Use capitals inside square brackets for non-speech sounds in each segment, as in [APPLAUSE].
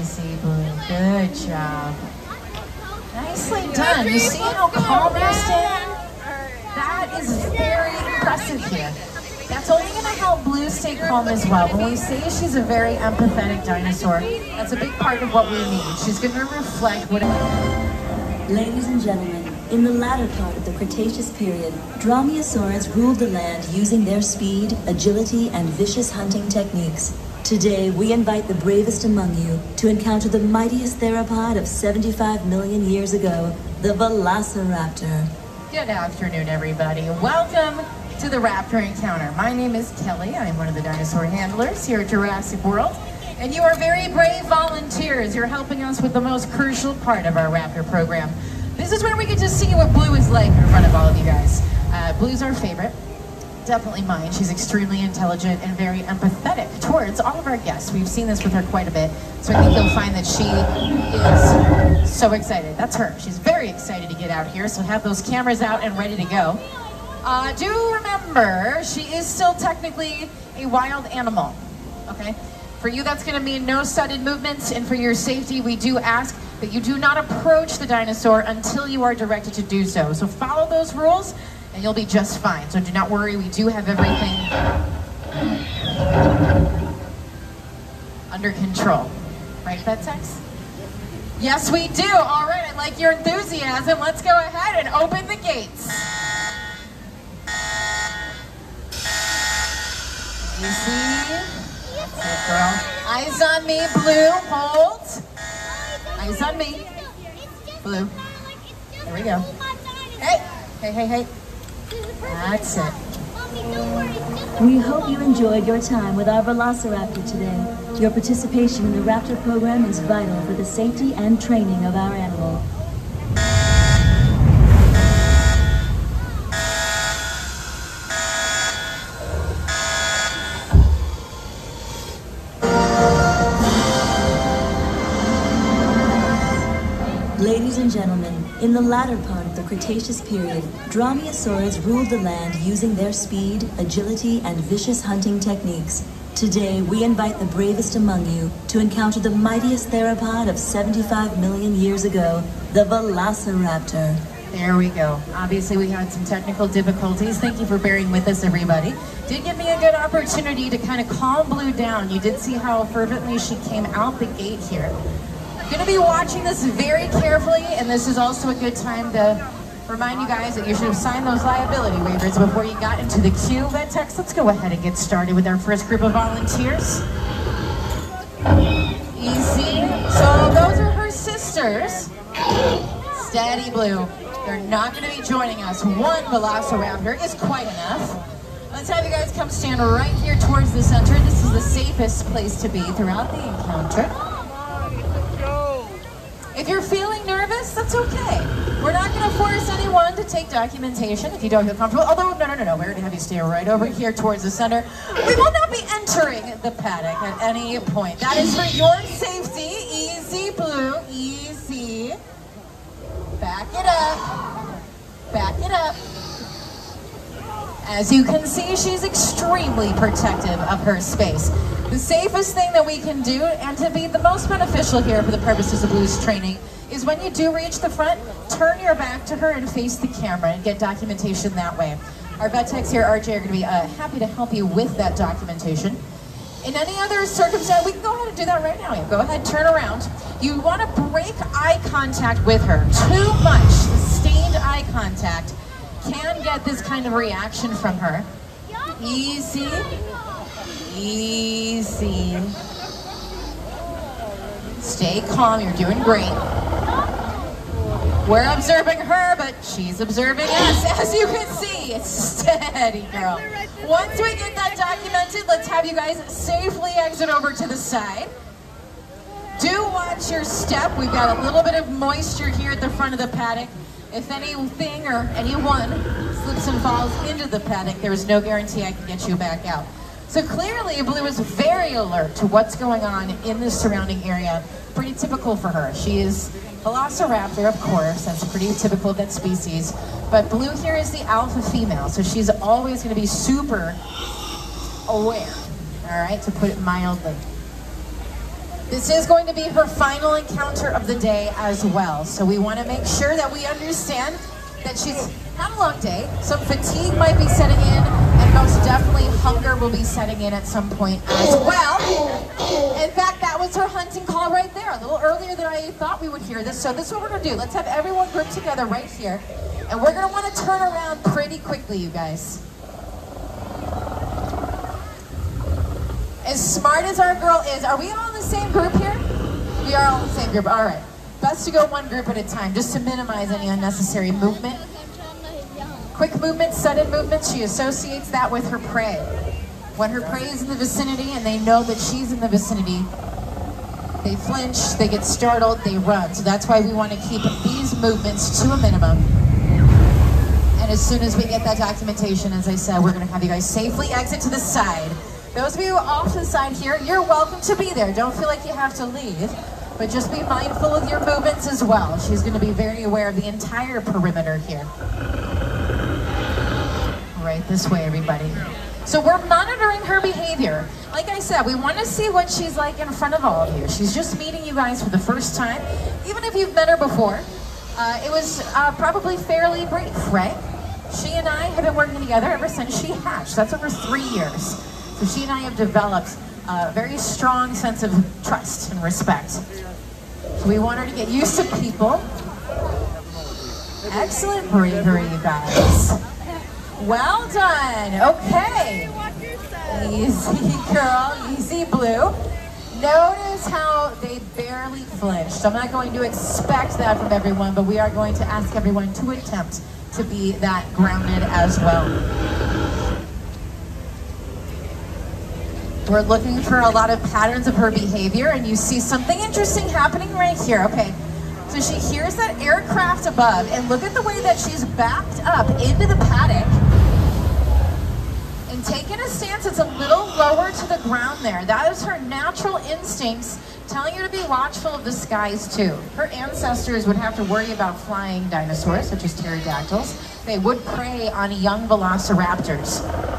Good job. Nicely done. You see how calm you're staying? That is very impressive here. That's only going to help Blue stay calm as well. When we say she's a very empathetic dinosaur, that's a big part of what we need. She's going to reflect what... Ladies and gentlemen, in the latter part of the Cretaceous period, Dromaeosaurs ruled the land using their speed, agility, and vicious hunting techniques. Today, we invite the bravest among you to encounter the mightiest theropod of 75 million years ago, the Velociraptor. Good afternoon, everybody. Welcome to the Raptor Encounter. My name is Kelly. I'm one of the dinosaur handlers here at Jurassic World. And you are very brave volunteers. You're helping us with the most crucial part of our Raptor program. This is where we get to see what Blue is like in front of all of you guys. Uh, Blue's our favorite definitely mine. She's extremely intelligent and very empathetic towards all of our guests. We've seen this with her quite a bit, so I think you'll find that she is so excited. That's her. She's very excited to get out here, so have those cameras out and ready to go. Uh, do remember, she is still technically a wild animal, okay? For you, that's gonna mean no sudden movements, and for your safety, we do ask that you do not approach the dinosaur until you are directed to do so. So follow those rules, and you'll be just fine. So do not worry, we do have everything under control. Right, vet techs? Yes, we do. All right, I like your enthusiasm. Let's go ahead and open the gates. You see? It, girl. Eyes on me, Blue. Hold. Eyes on me. Blue. There we go. Hey, hey, hey, hey. That's it. We hope you enjoyed your time with our Velociraptor today. Your participation in the Raptor program is vital for the safety and training of our animal. Ladies and gentlemen, in the latter part the Cretaceous period, Dromaeosaurs ruled the land using their speed, agility, and vicious hunting techniques. Today, we invite the bravest among you to encounter the mightiest theropod of 75 million years ago, the Velociraptor. There we go. Obviously, we had some technical difficulties. Thank you for bearing with us, everybody. Did give me a good opportunity to kind of calm Blue down. You did see how fervently she came out the gate here. Going to be watching this very carefully, and this is also a good time to remind you guys that you should have signed those liability waivers before you got into the queue. vet techs, let's go ahead and get started with our first group of volunteers. Easy. So those are her sisters. Steady Blue. They're not going to be joining us. One Velociraptor is quite enough. Let's have you guys come stand right here towards the center. This is the safest place to be throughout the encounter. If you're feeling nervous, that's okay. We're not going to force anyone to take documentation if you don't feel comfortable. Although, no, no, no, no, we're going to have you stay right over here towards the center. We will not be entering the paddock at any point. That is for your safety. Easy, Blue, easy. Back it up. Back it up. As you can see, she's extremely protective of her space. The safest thing that we can do, and to be the most beneficial here for the purposes of Blue's training, is when you do reach the front, turn your back to her and face the camera and get documentation that way. Our vet techs here, RJ, are going to be uh, happy to help you with that documentation. In any other circumstance, we can go ahead and do that right now. Go ahead, turn around. You want to break eye contact with her. Too much sustained eye contact can get this kind of reaction from her. Easy. Easy. Stay calm, you're doing great. We're observing her, but she's observing us, as you can see. Steady, girl. Once we get that documented, let's have you guys safely exit over to the side. Do watch your step. We've got a little bit of moisture here at the front of the paddock. If anything or anyone slips and falls into the paddock, there is no guarantee I can get you back out. So clearly, Blue is very alert to what's going on in the surrounding area. Pretty typical for her. She is Velociraptor, of course. That's pretty typical of that species. But Blue here is the alpha female, so she's always going to be super aware. All right, to put it mildly. This is going to be her final encounter of the day as well. So we want to make sure that we understand that she's had a long day. Some fatigue might be setting in, and most definitely hunger will be setting in at some point as well. In fact, that was her hunting call right there, a little earlier than I thought we would hear this. So this is what we're going to do. Let's have everyone group together right here. And we're going to want to turn around pretty quickly, you guys. As smart as our girl is, are we all in the same group here? We are all in the same group, all right. Best to go one group at a time, just to minimize any unnecessary movement. Quick movements, sudden movements, she associates that with her prey. When her prey is in the vicinity and they know that she's in the vicinity, they flinch, they get startled, they run. So that's why we want to keep these movements to a minimum. And as soon as we get that documentation, as I said, we're going to have you guys safely exit to the side. Those of you off to the side here, you're welcome to be there. Don't feel like you have to leave, but just be mindful of your movements as well. She's going to be very aware of the entire perimeter here. Right this way, everybody. So we're monitoring her behavior. Like I said, we want to see what she's like in front of all of you. She's just meeting you guys for the first time. Even if you've met her before, uh, it was uh, probably fairly brief, right? She and I have been working together ever since she hatched. That's over three years. So she and I have developed a very strong sense of trust and respect. So we want her to get used to people. Excellent bravery, you guys. Well done. Okay. Easy, girl. Easy, Blue. Notice how they barely flinched. I'm not going to expect that from everyone, but we are going to ask everyone to attempt to be that grounded as well. We're looking for a lot of patterns of her behavior and you see something interesting happening right here. Okay, so she hears that aircraft above and look at the way that she's backed up into the paddock and taken a stance that's a little lower to the ground there. That is her natural instincts telling her to be watchful of the skies too. Her ancestors would have to worry about flying dinosaurs such as pterodactyls. They would prey on young velociraptors.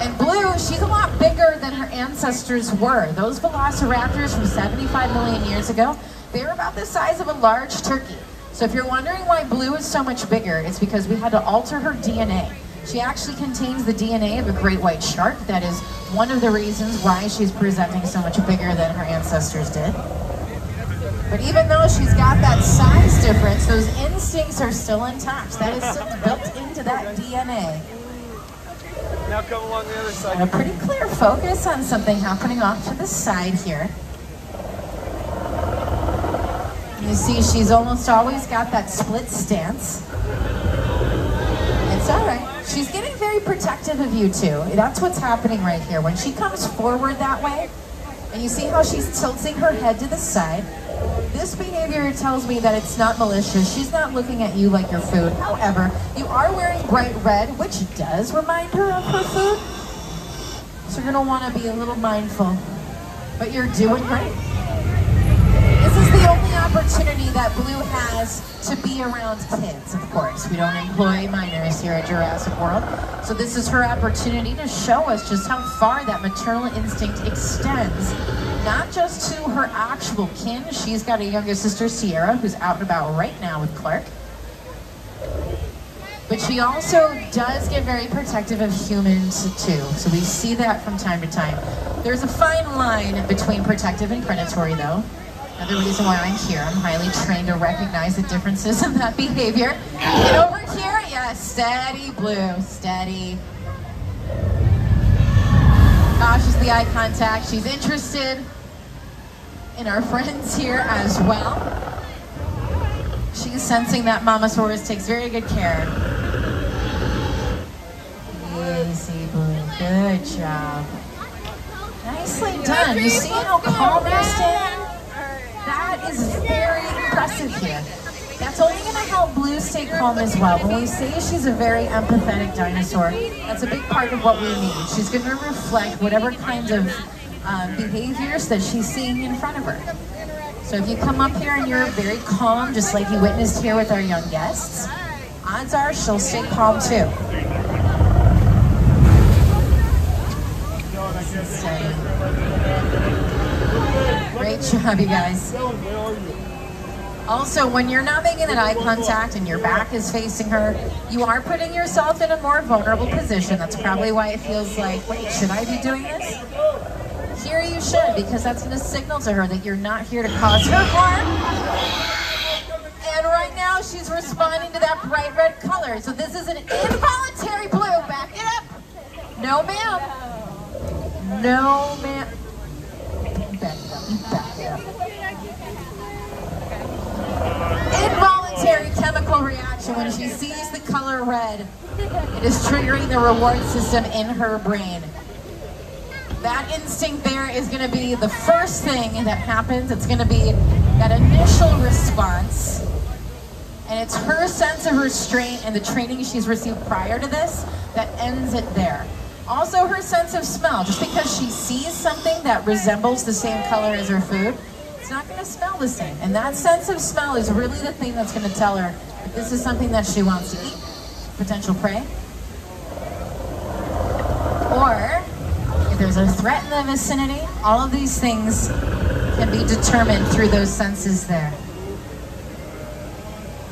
And Blue, she's a lot bigger than her ancestors were. Those velociraptors from 75 million years ago, they were about the size of a large turkey. So if you're wondering why Blue is so much bigger, it's because we had to alter her DNA. She actually contains the DNA of a great white shark. That is one of the reasons why she's presenting so much bigger than her ancestors did. But even though she's got that size difference, those instincts are still intact. That is still built into that DNA. Now come along the other side. a pretty clear focus on something happening off to the side here. You see she's almost always got that split stance. It's all right. She's getting very protective of you too. That's what's happening right here. When she comes forward that way, and you see how she's tilting her head to the side, this behavior tells me that it's not malicious. She's not looking at you like your food. However, you are wearing bright red, which does remind her of her food. So you're gonna wanna be a little mindful. But you're doing great. This is the only opportunity that Blue has to be around kids, of course. We don't employ minors here at Jurassic World. So this is her opportunity to show us just how far that maternal instinct extends not just to her actual kin. She's got a younger sister, Sierra, who's out and about right now with Clark. But she also does get very protective of humans too. So we see that from time to time. There's a fine line between protective and predatory though. Another reason why I'm here. I'm highly trained to recognize the differences [LAUGHS] in that behavior. Get over here, yeah, steady blue, steady. Eye contact. She's interested in our friends here as well. She's sensing that Mamasaurus takes very good care. Easy. Good job. Nicely done. You see how calm you're? That is very impressive here. That's only going to help Blue stay calm as well. When we say she's a very empathetic dinosaur, that's a big part of what we need. She's going to reflect whatever kinds of um, behaviors that she's seeing in front of her. So if you come up here and you're very calm, just like you witnessed here with our young guests, odds are she'll stay calm too. Great job, you guys. Also, when you're not making that eye contact and your back is facing her, you are putting yourself in a more vulnerable position. That's probably why it feels like, wait, should I be doing this? Here you should, because that's going to signal to her that you're not here to cause her harm. And right now, she's responding to that bright red color. So this is an involuntary blue. Back it up. No, ma'am. No, ma'am. Back it up. Back it up. Chemical reaction when she sees the color red. It is triggering the reward system in her brain. That instinct there is going to be the first thing that happens. It's going to be that initial response. And it's her sense of restraint and the training she's received prior to this that ends it there. Also her sense of smell. Just because she sees something that resembles the same color as her food, it's not going to smell the same. And that sense of smell is really the thing that's going to tell her if this is something that she wants to eat, potential prey, or if there's a threat in the vicinity. All of these things can be determined through those senses there.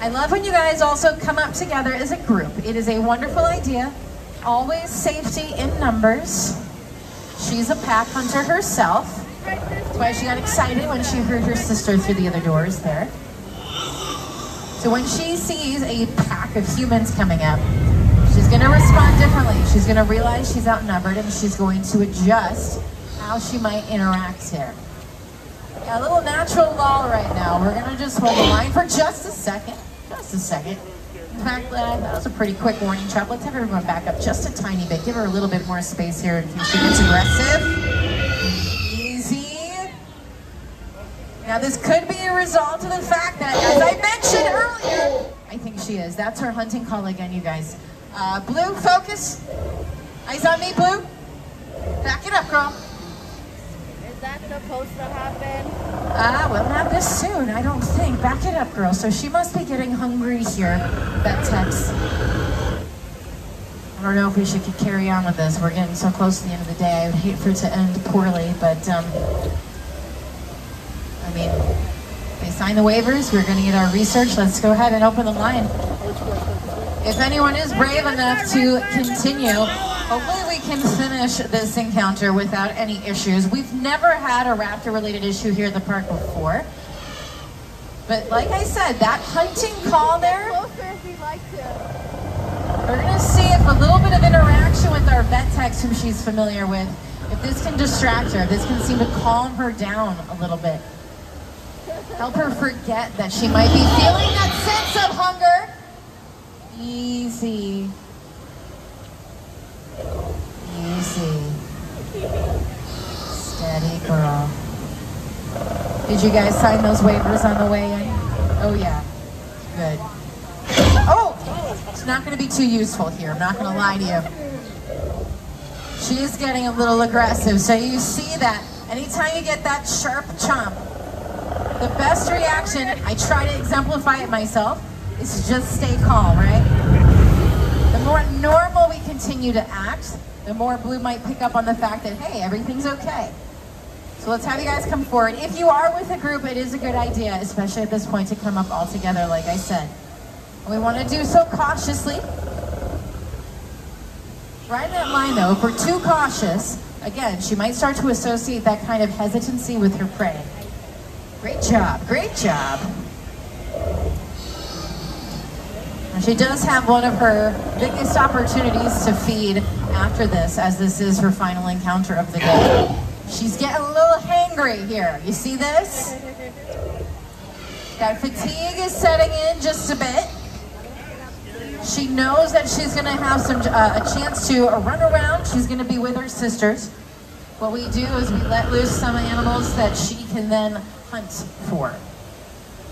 I love when you guys also come up together as a group. It is a wonderful idea. Always safety in numbers. She's a pack hunter herself. That's why she got excited when she heard her sister through the other doors there. So when she sees a pack of humans coming up, she's going to respond differently. She's going to realize she's outnumbered and she's going to adjust how she might interact here. Yeah, a little natural lull right now. We're going to just hold the line for just a second. Just a second. In fact, that was a pretty quick warning trap. Let's have everyone back up just a tiny bit. Give her a little bit more space here in case she gets aggressive. Easy. Now this could be a result of the fact that, as I mentioned earlier, I think she is. That's her hunting call again, you guys. Uh, blue, focus. Eyes on me, Blue. Back it up, girl. Is that supposed to happen? Ah, well, not this soon, I don't think. Back it up, girl. So she must be getting hungry here, that text. I don't know if we should carry on with this. We're getting so close to the end of the day. I would hate for it to end poorly, but, um, signed the waivers. We're going to get our research. Let's go ahead and open the line. If anyone is brave enough to continue, hopefully we can finish this encounter without any issues. We've never had a raptor-related issue here at the park before. But like I said, that hunting call there, you'd like to. we're see if a little bit of interaction with our vet techs whom she's familiar with, if this can distract her, if this can seem to calm her down a little bit. Help her forget that she might be feeling that sense of hunger. Easy. Easy. Steady, girl. Did you guys sign those waivers on the way in? Oh, yeah. Good. Oh! It's not going to be too useful here. I'm not going to lie to you. She is getting a little aggressive. So you see that anytime you get that sharp chomp, the best reaction, I try to exemplify it myself, is to just stay calm, right? The more normal we continue to act, the more Blue might pick up on the fact that, hey, everything's okay. So let's have you guys come forward. If you are with a group, it is a good idea, especially at this point, to come up all together, like I said. We want to do so cautiously. Right in that line, though, if we're too cautious, again, she might start to associate that kind of hesitancy with her prey. Great job, great job. And she does have one of her biggest opportunities to feed after this, as this is her final encounter of the day. She's getting a little hangry here. You see this? That fatigue is setting in just a bit. She knows that she's going to have some uh, a chance to run around. She's going to be with her sisters. What we do is we let loose some animals that she can then hunt for.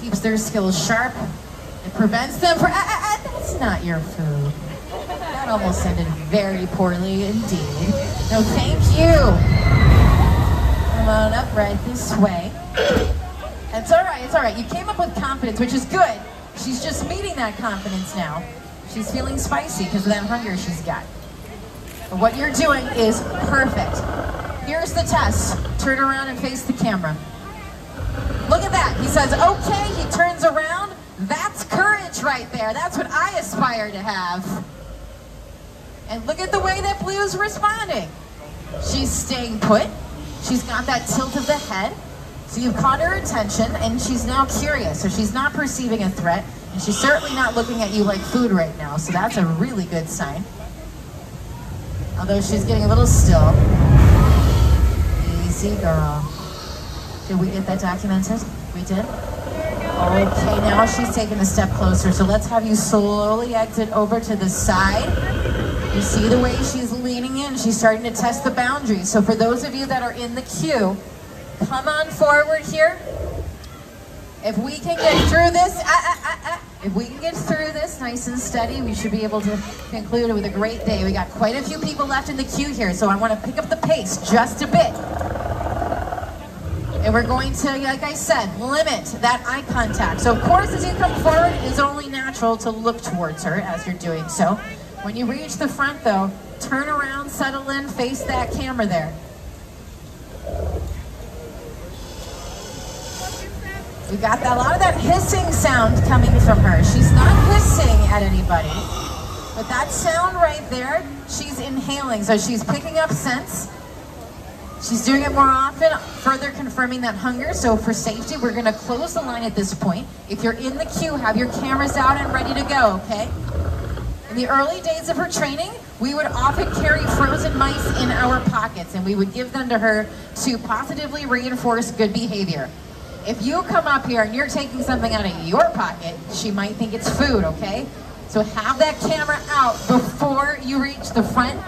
Keeps their skills sharp. It prevents them from. Ah, ah, that's not your food. That almost ended very poorly indeed. No, thank you. Come on up right this way. It's all right. It's all right. You came up with confidence, which is good. She's just meeting that confidence now. She's feeling spicy because of that hunger she's got. But what you're doing is perfect. Here's the test. Turn around and face the camera. He says, okay, he turns around. That's courage right there. That's what I aspire to have. And look at the way that Blue's responding. She's staying put. She's got that tilt of the head. So you've caught her attention and she's now curious. So she's not perceiving a threat and she's certainly not looking at you like food right now. So that's a really good sign. Although she's getting a little still. Easy girl. Did we get that documented? We did? Okay, now she's taking a step closer. So let's have you slowly exit over to the side. You see the way she's leaning in. She's starting to test the boundaries. So for those of you that are in the queue, come on forward here. If we can get through this, ah, ah, ah, ah, if we can get through this nice and steady, we should be able to conclude it with a great day. We got quite a few people left in the queue here, so I want to pick up the pace just a bit. And we're going to, like I said, limit that eye contact. So of course, as you come forward, it is only natural to look towards her as you're doing so. When you reach the front though, turn around, settle in, face that camera there. We got a lot of that hissing sound coming from her. She's not hissing at anybody, but that sound right there, she's inhaling. So she's picking up scents She's doing it more often, further confirming that hunger. So for safety, we're gonna close the line at this point. If you're in the queue, have your cameras out and ready to go, okay? In the early days of her training, we would often carry frozen mice in our pockets and we would give them to her to positively reinforce good behavior. If you come up here and you're taking something out of your pocket, she might think it's food, okay? So have that camera out before you reach the front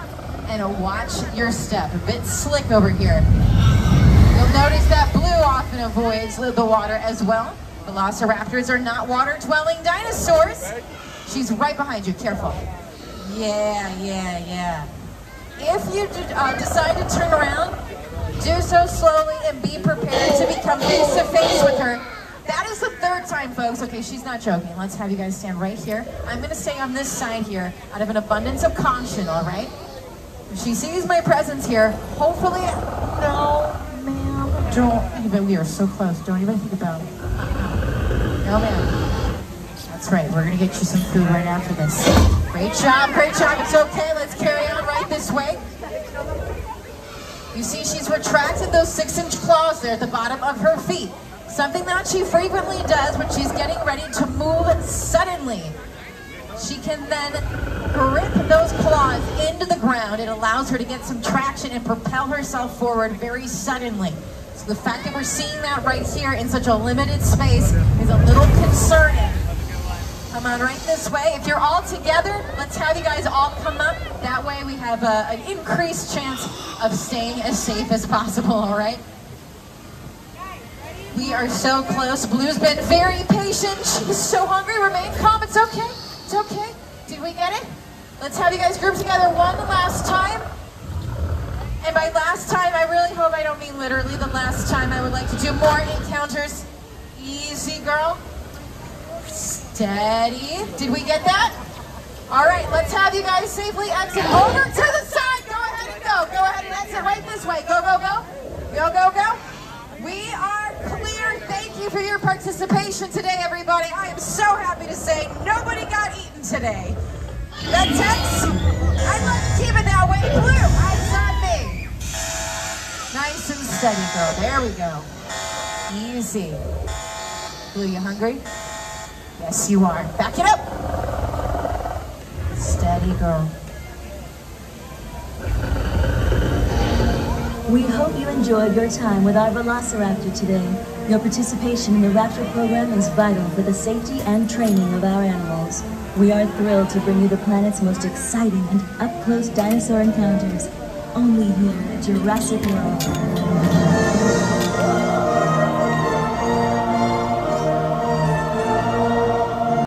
and watch your step. A bit slick over here. You'll notice that blue often avoids the water as well. Velociraptors are not water-dwelling dinosaurs. She's right behind you, careful. Yeah, yeah, yeah. If you uh, decide to turn around, do so slowly and be prepared to become face to face with her. That is the third time, folks. Okay, she's not joking. Let's have you guys stand right here. I'm going to stay on this side here out of an abundance of caution, all right? She sees my presence here, hopefully, no, ma'am, don't even, we are so close, don't even think about it. No, ma'am. That's right, we're gonna get you some food right after this. Great job, great job, it's okay, let's carry on right this way. You see she's retracted those six inch claws there at the bottom of her feet. Something that she frequently does when she's getting ready to move suddenly. She can then grip those claws into the ground. It allows her to get some traction and propel herself forward very suddenly. So the fact that we're seeing that right here in such a limited space is a little concerning. Come on right this way. If you're all together, let's have you guys all come up. That way we have a, an increased chance of staying as safe as possible, all right? We are so close. Blue's been very patient. She's so hungry. Remain calm. It's okay. It's okay. Did we get it? Let's have you guys group together one last time. And by last time, I really hope I don't mean literally the last time. I would like to do more encounters. Easy, girl. Steady. Did we get that? All right, let's have you guys safely exit over to the side. Go ahead and go. Go ahead and exit right this way. Go, go, go. Go, go, go. We are clear. Thank for your participation today, everybody. I am so happy to say nobody got eaten today. I'd like to keep it that way. Blue, eyes on me. Nice and steady, girl. There we go. Easy. Blue, you hungry? Yes, you are. Back it up. Steady, girl. We hope you enjoyed your time with our Velociraptor today. Your participation in the Raptor program is vital for the safety and training of our animals. We are thrilled to bring you the planet's most exciting and up-close dinosaur encounters, only here at Jurassic World.